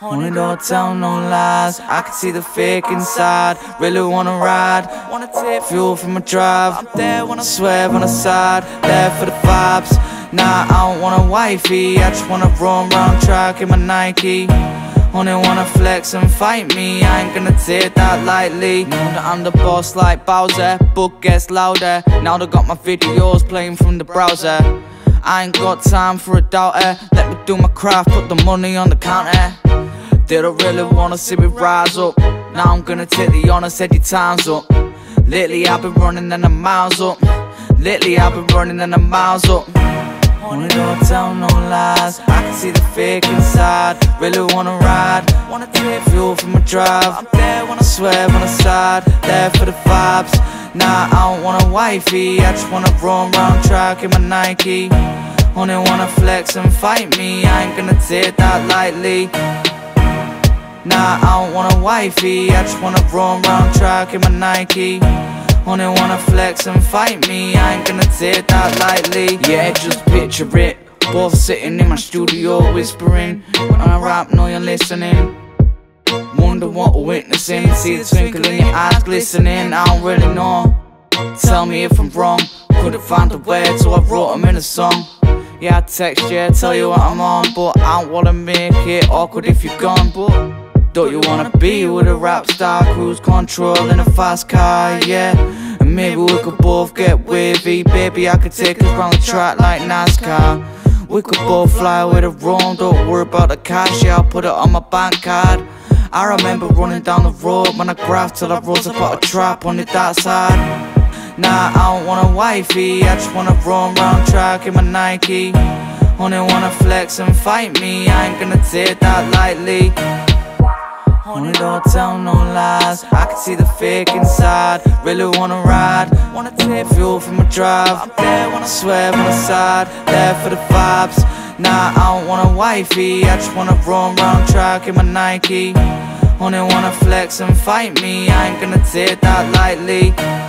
Wanna don't tell no lies. I can see the fake inside. Really wanna ride. Wanna take fuel from my drive. I'm there when I swerve on the side There for the vibes. Nah, I don't want a wifey. I just wanna run round track in my Nike. Only wanna flex and fight me, I ain't gonna take that lightly. Know that I'm the boss like Bowser, book gets louder. Now they got my videos playing from the browser. I ain't got time for a doubter. Let me do my craft, put the money on the counter They don't really wanna see me rise up. Now I'm gonna take the honour, set your time's up. Lately I've been running and I'm miles up. Lately I've been running and I'm miles up. Wanna tell no lies. I can see the fake inside. Really wanna ride. Wanna take fuel from my drive. I'm there when I swerve on the side There for the vibes. Nah, I don't want a wifey. I just wanna run round track in my Nike. Only wanna flex and fight me. I ain't gonna take that lightly Nah, I don't want a wifey. I just wanna run round track in my Nike. Only wanna flex and fight me, I ain't gonna take that lightly. Yeah, just picture it. Both sitting in my studio whispering. When I rap, know you're listening. Wonder what we're witnessing. See the twinkle in your eyes glistening. I don't really know. Tell me if I'm wrong. Couldn't find the words so I wrote them in a song. Yeah, I text you, tell you what I'm on. But I don't wanna make it awkward if you're gone. But don't you wanna be with a rap star Cruise control in a fast car, yeah. And maybe we could both get wavy Baby, I could take us round the track like NASCAR. We could both fly with a drone Don't worry about the cash, yeah, I'll put it on my bank card. I remember running down the road when I grabbed till I rose up out a trap on the dark side. Nah, I don't want a wifey, I just wanna run round track in my Nike. Only wanna flex and fight me, I ain't gonna take that lightly only don't tell no lies. I can see the fake inside. Really wanna ride. Wanna take fuel from my drive. I'm there when I swerve on the side. There for the vibes. Nah, I don't want a wifey. I just wanna run round track in my Nike. Only wanna flex and fight me. I ain't gonna take that lightly